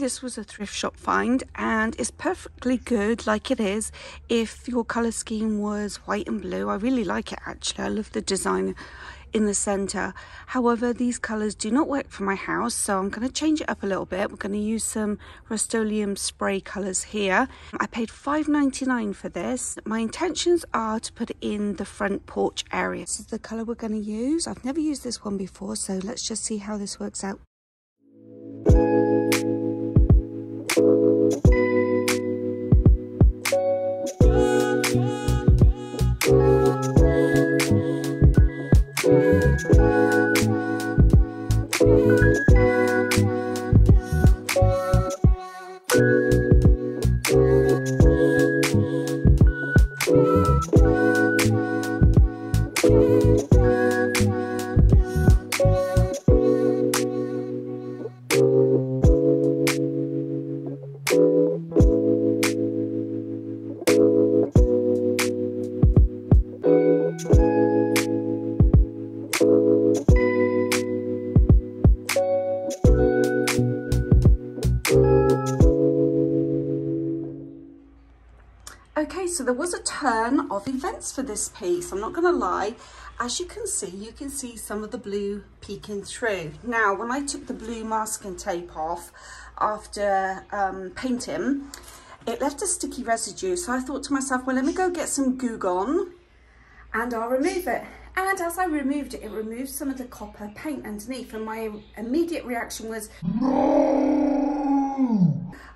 This was a thrift shop find and it's perfectly good like it is. If your colour scheme was white and blue. I really like it actually. I love the design in the center however these colors do not work for my house so i'm going to change it up a little bit. We're going to use some rust-oleum spray colors here. I paid 5.99 for this. My intentions are to put it in the front porch area. This is the color we're going to use. I've never used this one before so let's just see how this works out Okay, so there was a turn of events for this piece. I'm not going to lie. As you can see, you can see some of the blue peeking through. Now, when I took the blue masking tape off after um, painting, it left a sticky residue. So I thought to myself, well, let me go get some Goo Gone and I'll remove it. And as I removed it, it removed some of the copper paint underneath. And my immediate reaction was,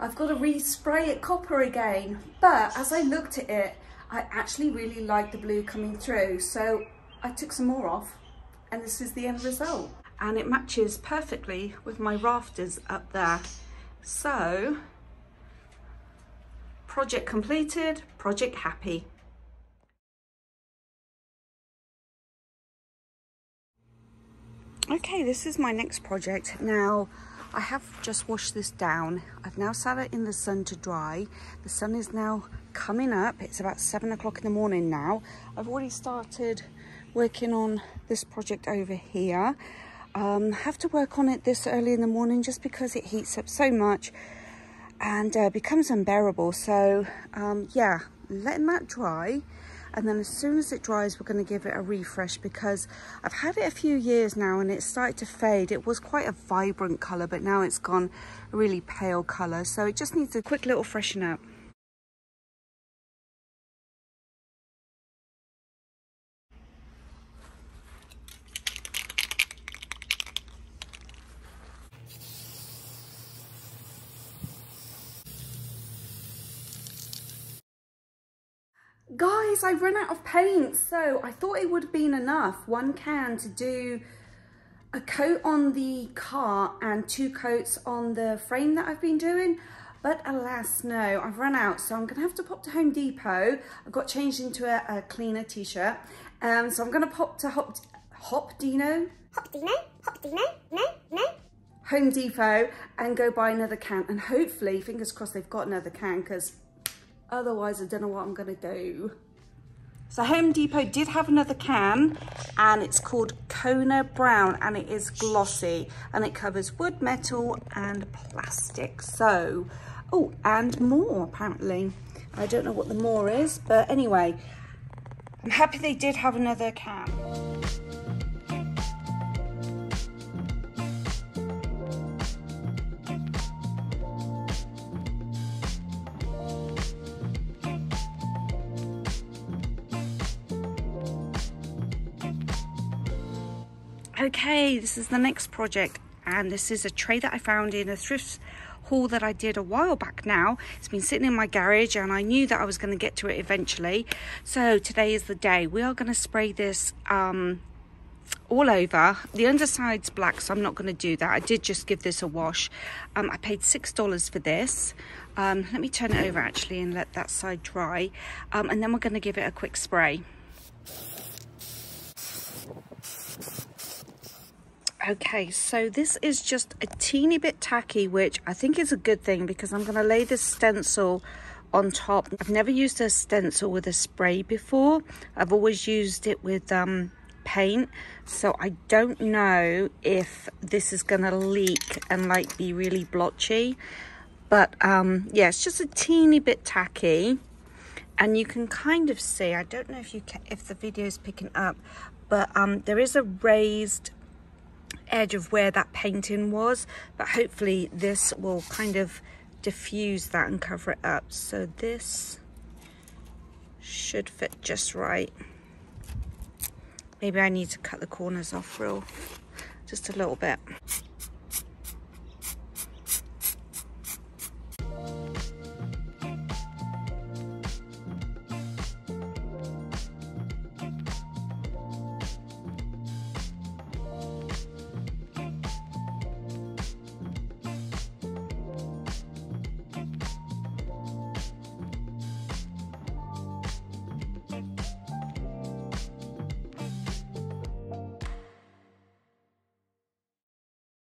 I've got to respray it copper again. But as I looked at it, I actually really liked the blue coming through. So I took some more off and this is the end result. And it matches perfectly with my rafters up there. So, project completed, project happy. Okay, this is my next project. Now, I have just washed this down. I've now sat it in the sun to dry. The sun is now coming up. It's about seven o'clock in the morning now. I've already started working on this project over here. Um, have to work on it this early in the morning just because it heats up so much and uh, becomes unbearable. So um, yeah, letting that dry and then as soon as it dries we're going to give it a refresh because I've had it a few years now and it's started to fade. It was quite a vibrant color but now it's gone a really pale color. So it just needs a quick little freshen up Guys, I've run out of paint, so I thought it would have been enough, one can to do a coat on the car and two coats on the frame that I've been doing. But alas, no, I've run out, so I'm gonna have to pop to Home Depot. I got changed into a, a cleaner t-shirt. Um, so I'm gonna pop to Hop, Hop Dino. Hop Dino, Hop Dino, no, no. Home Depot and go buy another can. And hopefully, fingers crossed, they've got another can because Otherwise, I don't know what I'm going to do. So Home Depot did have another can and it's called Kona Brown and it is glossy and it covers wood, metal and plastic. So, oh, and more apparently. I don't know what the more is, but anyway, I'm happy they did have another can. Okay, this is the next project and this is a tray that I found in a thrift haul that I did a while back now. It's been sitting in my garage and I knew that I was going to get to it eventually. So today is the day. We are going to spray this um, all over. The underside's black, so I'm not going to do that. I did just give this a wash. Um, I paid $6 for this. Um, let me turn it over actually and let that side dry. Um, and then we're going to give it a quick spray. Okay, so this is just a teeny bit tacky, which I think is a good thing because I'm going to lay this stencil on top. I've never used a stencil with a spray before. I've always used it with um, paint. So I don't know if this is going to leak and like be really blotchy. But um, yeah, it's just a teeny bit tacky. And you can kind of see, I don't know if you can, if the video is picking up, but um, there is a raised edge of where that painting was. But hopefully this will kind of diffuse that and cover it up. So this should fit just right. Maybe I need to cut the corners off real, just a little bit.